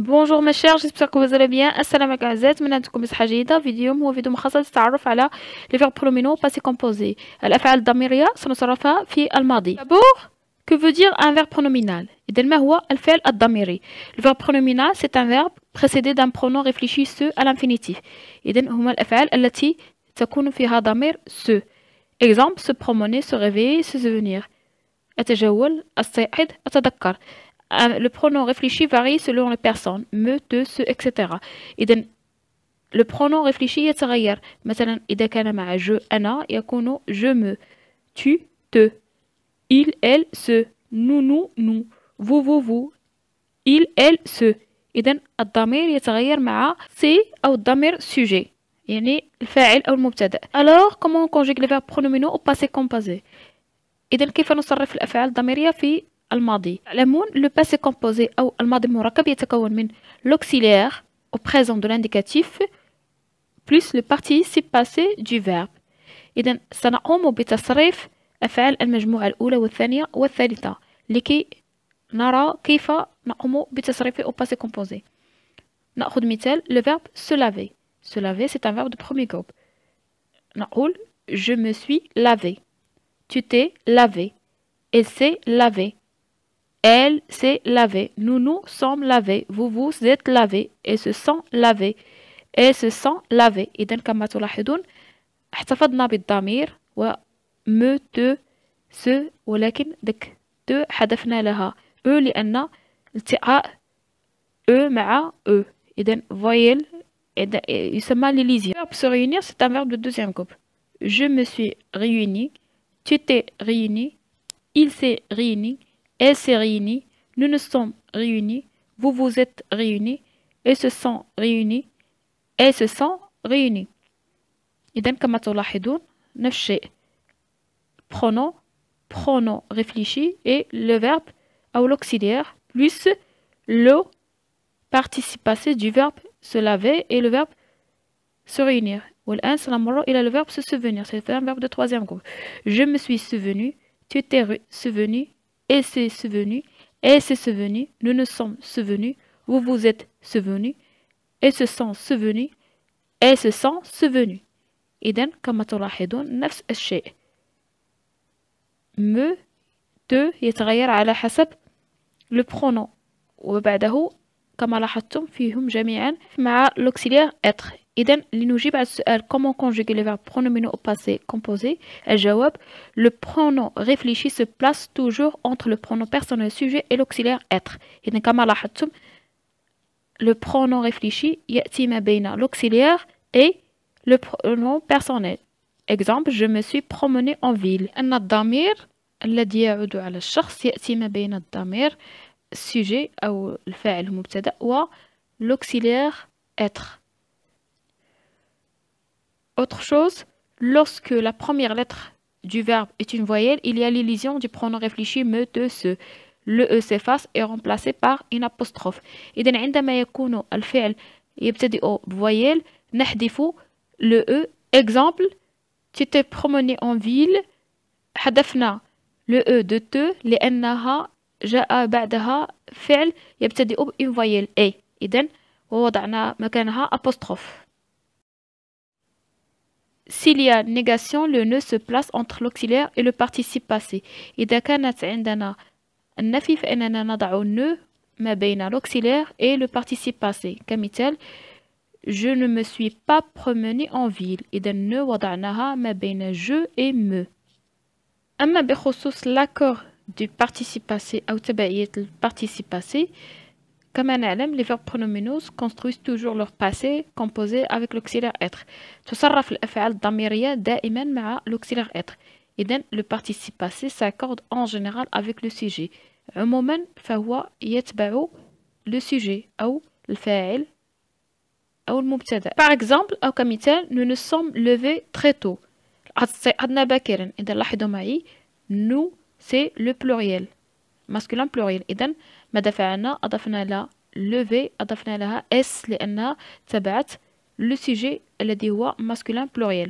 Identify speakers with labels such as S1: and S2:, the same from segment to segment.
S1: Bonjour mes chers, j'espère que vous allez bien. Assalamu alaikum أعزائي أتمنى تكون بصحة جيدة فيديو هو فيديو مخصص للتعرف على les verbes pronominaux passé composé الأفعال الضميرية سنصرفها في الماضي D'abord, que veut dire un verbe pronominal إذا ما هو الفعل الضميري Le verbe pronominal c'est un verbe précédé d'un pronom réfléchi ce à l'infinitif إذا هما الأفعال التي تكون فيها ضمير ce Exemple se promener, se réveiller, se souvenir أتجول أستيقظ أتذكر le pronom réfléchi varie selon les personnes me, te, ce, etc. إذا le pronom réfléchi يتغير مثلا إذا كان مع je أنا يكون je me tu te il elle ce nous nous nous vous vous vous il elle ce إذا الضمير يتغير مع سي أو الضمير sujet يعني الفاعل أو المبتدأ alors comment on conjugue les verbes pronominaux au passé composé إذا كيف نصرف الأفعال الضميرية في الماضي تعلمون لو باسي كومبوزي أو الماضي المركب يتكون من l'auxiliaire au présent de l'indicatif plus le participe passé du verbe إذا سنقوم بتصريف أفعال المجموعة الأولى والثانية والثالثة لكي نرى كيف نقوم بتصريفه au passé composé نأخذ مثال le verbe se laver se laver c'est un verbe de premier groupe نقول je me suis lavé tu t'es lavé elle s'est lavée elle s'est lavée. Nous nous sommes lavés. Vous vous êtes lavés. Et se sont lavés. Et se sont lavés. إذا كما تلاحظون احتفظنا بالضمير و me te se ولكن دك te حذفنا لها e لأن التقاء e مع e إذا voyelle يسمى لليزيا verbe se réunir c'est un verbe de deuxième groupe je me suis réuni tu t'es réuni il s'est réuni elle s'est réunie, nous nous sommes réunis, vous vous êtes réunis, elles se sont réunis, elles se sont réunis. إذا كما تلاحظون نفس الشيء pronom pronom réfléchi et le verbe ou l'auxiliaire plus le participe passé du verbe se laver et le verbe se réunir. والآن سنمر إلى le verbe se souvenir c'est un verbe de troisième groupe je me suis souvenu tu t'es souvenu et s'est souvenu, et s'est souvenu, nous nous sommes souvenus, vous vous êtes souvenus, et se sont souvenus, et se sont souvenus. إذن كما تلاحظون نفس الشيء me te يتغير على حسب le pronom وبعده كما لاحظتم فيهم جميعا مع l'auxiliaire être إذا لنجيب على السؤال comment conjuguer les verbes pronominaux au passé composé الجواب le pronom réfléchi se place toujours entre le pronom personnel sujet et l'auxiliaire être إذا كما لاحظتم le pronom réfléchi يأتي ما بين l'auxiliaire et le pronom personnel exemple je me suis promené en ville أن الضمير الذي يعود على الشخص يأتي ما بين الضمير sujet أو الفاعل المبتدأ و l'auxiliaire être Autre chose, lorsque la première lettre du verbe est une voyelle, il y a l'élision du pronom réfléchi me, te, ce. Le e s'efface et est remplacé par une apostrophe. إذا عندما يكون الفعل يبتدئ بvoyelle نحذف le e. Exemple, tu t'es promené en ville حذفنا le e de te لأنها جاء بعدها فعل يبتدئ بإن voyelle a. إذا ووضعنا مكانها apostrophe. S'il y a négation, le ne se place entre l'auxiliaire et le participe passé. إذا كانت عندنا النفي فإننا نضع ne ما بين l'auxiliaire et le participe passé. كمثال Je ne me suis pas promené en ville. إذا ne وضعناها ما بين je et me. أما بخصوص l'accord du participe passé أو تبعية الparticipe passé Comme نعلم les verbes pronominaux construisent toujours leur passé composé avec l'auxiliaire être تصرف الأفعال الضميرية دائما مع l'auxiliaire être إذن le participe passé s'accorde en général avec le sujet عموما فهو يتبع le sujet أو الفاعل أو المبتدأ par exemple أو كمثال nous nous sommes levés très tôt استيقظنا باكرا إذا لاحظوا معي nous c'est le pluriel Masculin pluriel إذن ماذا فعلنا أضفنا لها lever أضفنا لها اس لأنها تبعت لو سيجي الذي هو masculin pluriel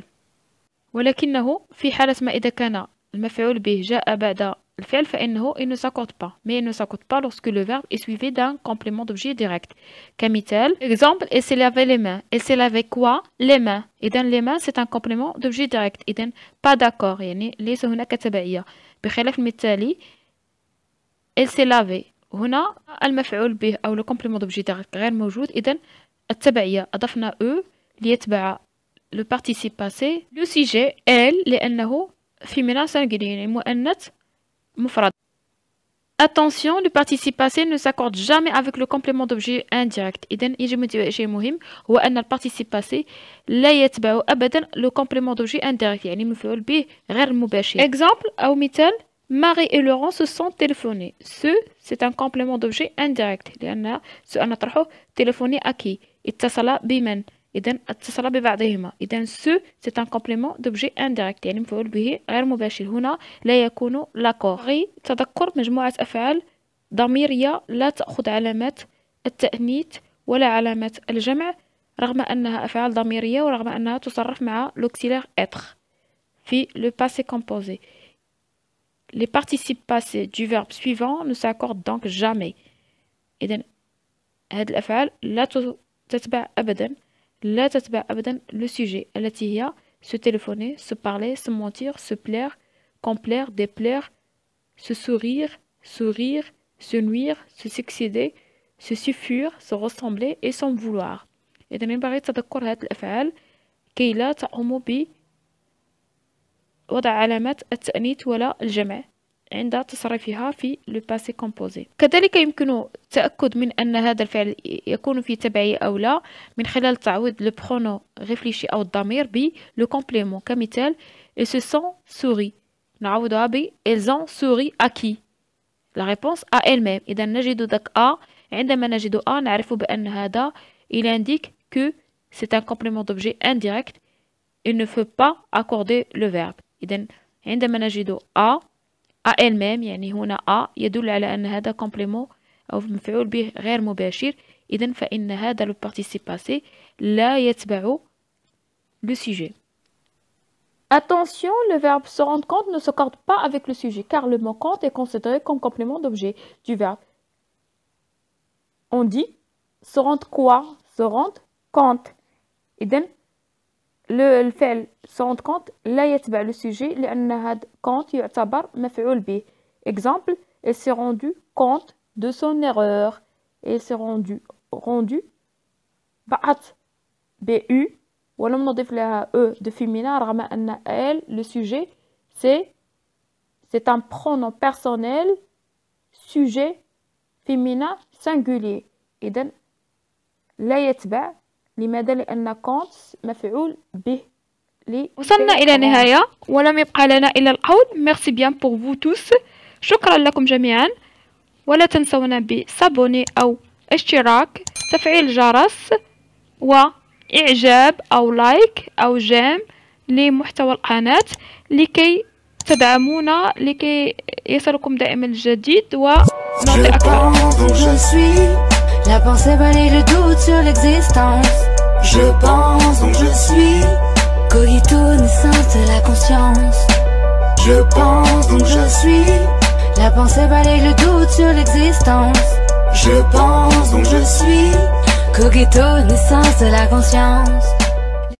S1: ولكنه في حالة ما إذا كان المفعول به جاء بعد الفعل فإنه il ne s'accorde pas mais il ne s'accorde pas lorsque le verbe est suivi d'un complément d'objet direct كمثال exemple il s'est lavé les mains il s'est lavé quoi les mains إذا les mains c'est un complément d'objet direct إذا pas d'accord يعني ليس هناك تبعية بخلاف المثالي il s'est lavé هنا المفعول به أو le complément d'objet direct غير موجود إذا التبعية أضفنا e ليتبع le participe passé le sujet elle لأنه féminin singulier يعني مؤنث مفرد Attention, le participe passé ne s'accorde jamais avec le complément d'objet indirect. إذن يجب انتباه شيء مهم هو أن البارتيسيب passé لا يتبع أبدا complément d'objet indirect يعني. Exemple أو مثال Marie et Laurent se sont téléphonés. Ce, c'est un complément d'objet indirect لأن سؤال نطرحه تليفوني أكي اتصل بمن إذا اتصل ببعضهما إذا سو سي ان كومبليمون دوبجي انديريكت يعني مفعول به غير مباشر هنا لا يكون لاكور غي تذكر مجموعة أفعال ضميرية لا تأخذ علامات التأنيث ولا علامات الجمع رغم أنها أفعال ضميرية ورغم أنها تصرف مع لوكسيلير إتر في لو باسي كومبوزي Les participes passés du verbe suivant ne s'accordent donc jamais. إذا هذه الأفعال لا تتبع أبدا لا تتبع أبدا لو سوجي التي هي se téléphoner, se parler, se mentir, se plaire, complaire, déplaire, se sourire, sourire, se nuire, se succéder, se suffire, se ressembler et s'en vouloir. إذا ينبغي تذكر هذه الأفعال كي لا تقوم بوضع علامات التأنيث ولا الجمع عند تصريفها في لو باسي كومبوزي كذلك يمكن التأكد من أن هذا الفعل يكون في تبعية أو لا من خلال تعويض لو برونو ريفليشي أو الضمير ب لو كومبليمون كمثال ils se sont souris. نعوضها ب ils ont souri à qui la réponse à elle-même. إذا نجد ذاك أ عندما نجد أ نعرف بأن هذا il indique que c'est un complément d'objet indirect. Il ne faut pas accorder le verbe. إذا عندما نجد أ à elle-même يعني هنا a يدل على أن هذا complément أو مفعول به غير مباشر إذا فإن هذا le participe passé لا يتبع le sujet Attention, le verbe se rendre compte ne se corde pas avec le sujet car le mot compte est considéré comme complément d'objet du verbe. On dit se rendre quoi Se rendre compte. إذن الفعل سونت كونت لا يتبع لو سوجي لأن هاد كونت يعتبر مفعول به exemple il s'est rendu compte de son erreur il s'est rendu rendu بعت ب u ولم نضيف لها e de féminin رغم أن elle le sujet c'est c'est un pronom personnel sujet féminin singulier إذن لا يتبع لماذا؟ لأن كونت مفعول به وصلنا إلى نهاية. ولم يبقى لنا إلا القول. ميرسي بيان بور فو توس شكرا لكم جميعا. ولا تنسونا بسابوني أو اشتراك تفعيل الجرس وإعجاب أو لايك أو جيم لمحتوى القناة. لكي تدعمونا لكي يصلكم دائما الجديد. ونعطي أكثر
S2: La pensée balaye le doute sur l'existence. Je pense donc je suis. Cogito, naissance de la conscience. Je pense donc je suis. La pensée balaye le doute sur l'existence. Je pense donc je suis. Cogito, naissance de la conscience.